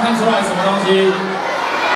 看出来什么东西？